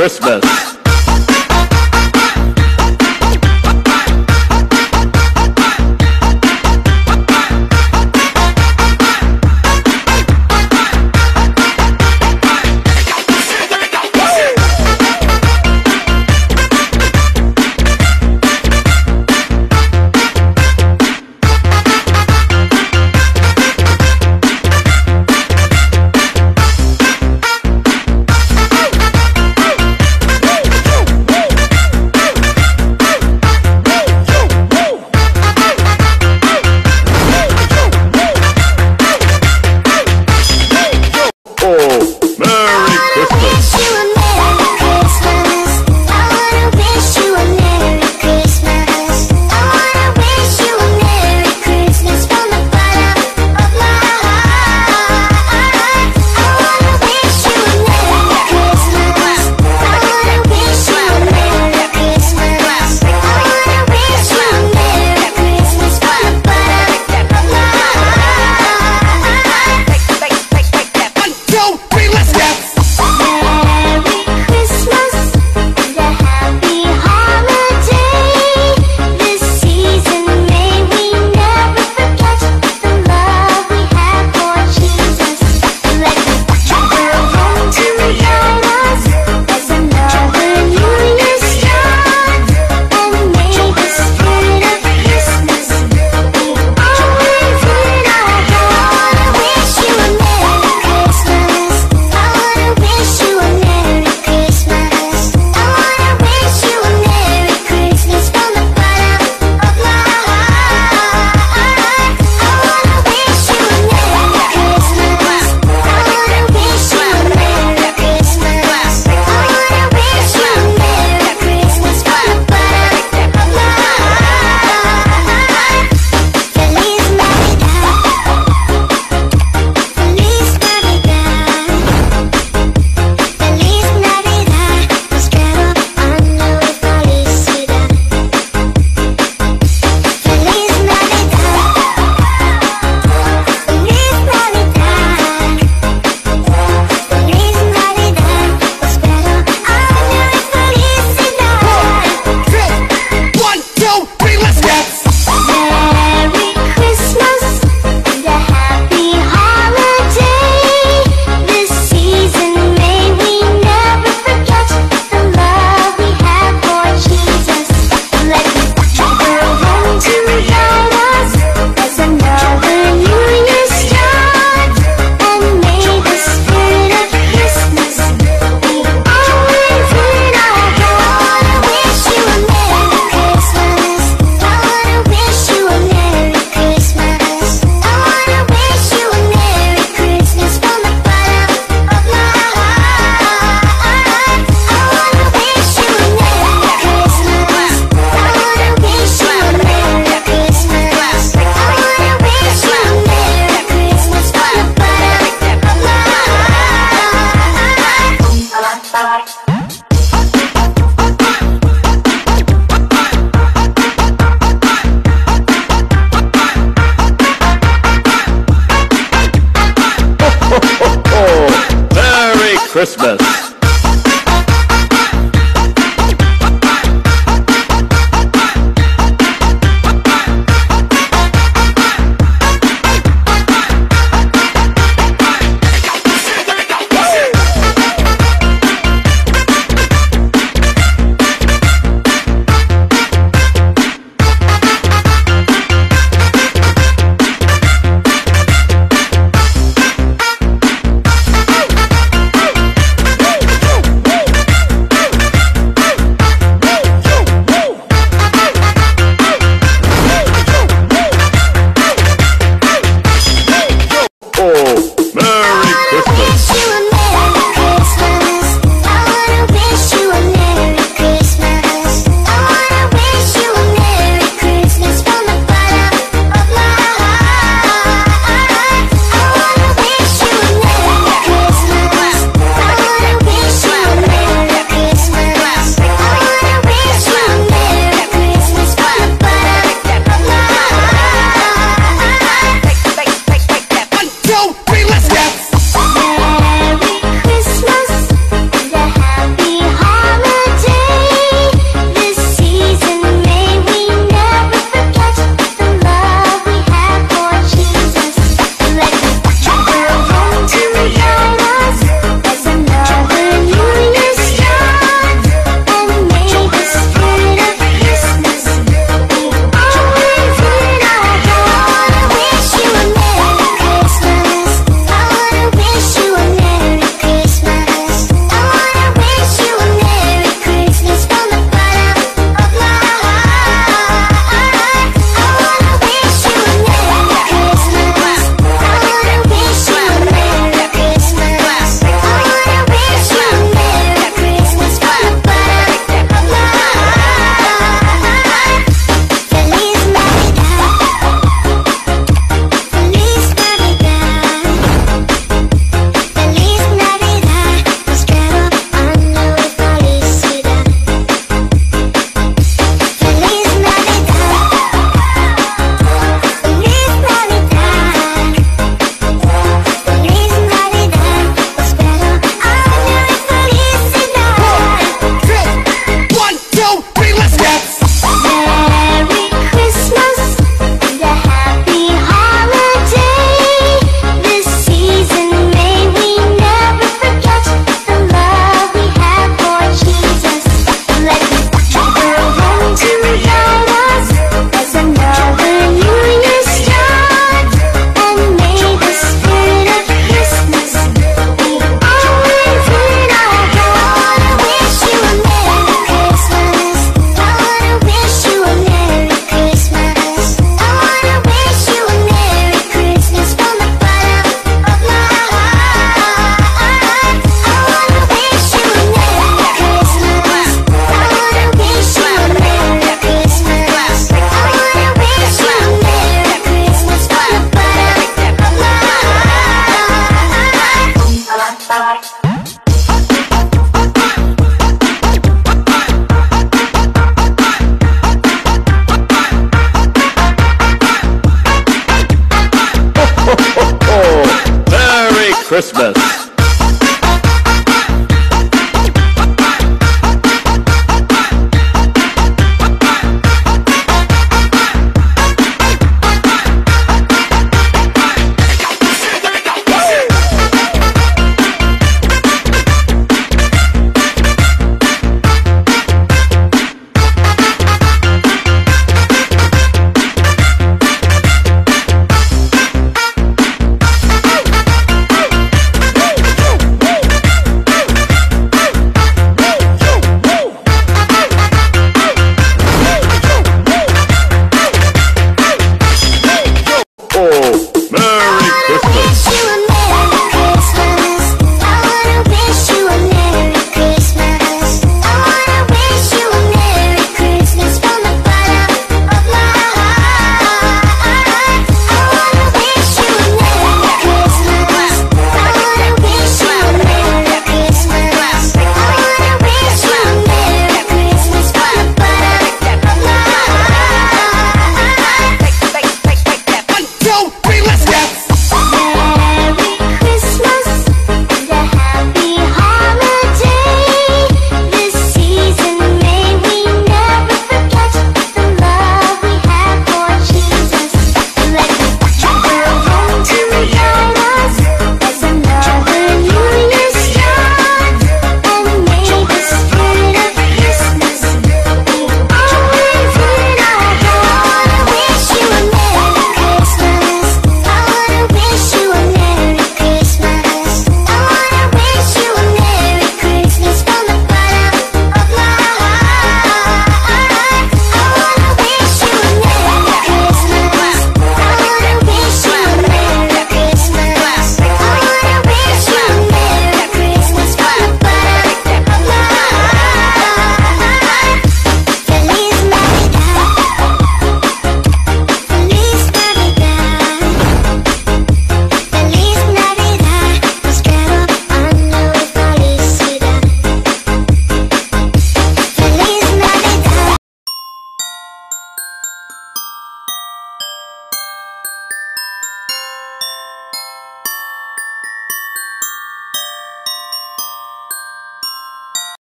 Christmas.